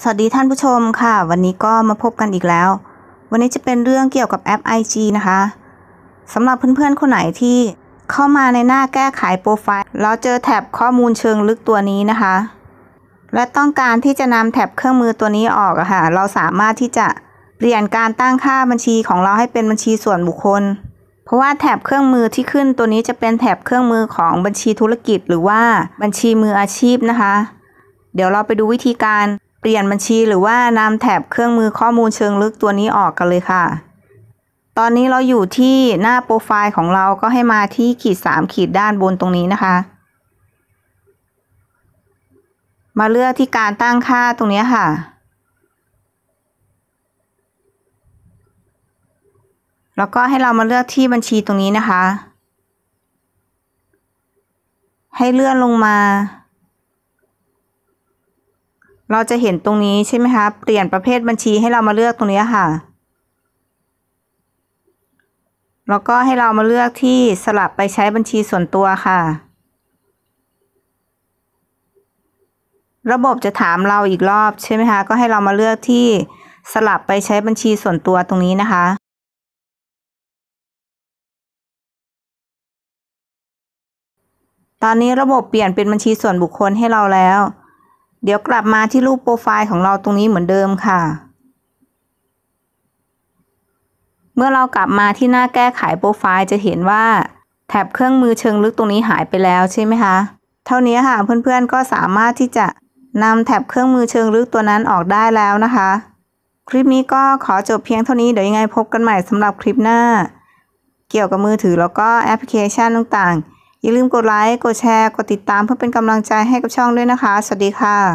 สวัสดีท่านผู้ชมค่ะ วันนี้ก็มาพบกันอีกแล้ว วันนี้จะเป็นเรื่องเกี่ยวกับแอป IG นะคะสำหรับเพื่อนๆ คนไหนที่เข้ามาในหน้าแก้ไขโปรไฟล์แล้วเจอแท็บข้อมูลเชิงลึกตัวนี้นะคะ และต้องการที่จะนำแท็บเครื่องมือตัวนี้ออกอะค่ะ เราสามารถที่จะเปลี่ยนการตั้งค่าบัญชีของเราให้เป็นบัญชีส่วนบุคคล เพราะว่าแท็บเครื่องมือที่ขึ้นตัวนี้จะเป็นแท็บเครื่องมือของบัญชีธุรกิจ หรือว่าบัญชีมืออาชีพนะคะ เดี๋ยวเราไปดูวิธีการ เปลี่ยนบัญชีหรือว่านำแท็บเครื่องมือข้อมูลเชิงลึกตัวนี้ออกกันเลยค่ะ ตอนนี้เราอยู่ที่หน้าโปรไฟล์ของเราก็ให้มาที่ขีดสามขีดด้านบนตรงนี้นะคะ มาเลือกที่การตั้งค่าตรงนี้ค่ะ แล้วก็ให้เรามาเลือกที่บัญชีตรงนี้นะคะ ให้เลื่อนลงมา เราจะเห็นตรงนี้ใช่ไหมคะเปลี่ยนประเภทบัญชีให้เรามาเลือกตรงนี้ค่ะ แล้วก็ให้เรามาเลือกที่สลับไปใช้บัญชีส่วนตัวค่ะ ระบบจะถามเราอีกรอบใช่ไหมคะก็ให้เรามาเลือกที่สลับไปใช้บัญชีส่วนตัวตรงนี้นะคะตอนนี้ระบบเปลี่ยนเป็นบัญชีส่วนบุคคลให้เราแล้ว เดี๋ยวกลับมาที่รูปโปรไฟล์ของเราตรงนี้เหมือนเดิมค่ะ เมื่อเรากลับมาที่หน้าแก้ไขโปรไฟล์จะเห็นว่าแถบเครื่องมือเชิงลึกตรงนี้หายไปแล้วใช่ไหมคะ เท่านี้ค่ะเพื่อนๆก็สามารถที่จะนำแถบเครื่องมือเชิงลึกตัวนั้นออกได้แล้วนะคะ คลิปนี้ก็ขอจบเพียงเท่านี้เดี๋ยวยังไงพบกันใหม่สำหรับคลิปหน้า เกี่ยวกับมือถือแล้วก็แอปพลิเคชันต่างๆ อย่าลืมกดไลค์ กดแชร์ กดติดตามเพื่อเป็นกำลังใจให้กับช่องด้วยนะคะ สวัสดีค่ะ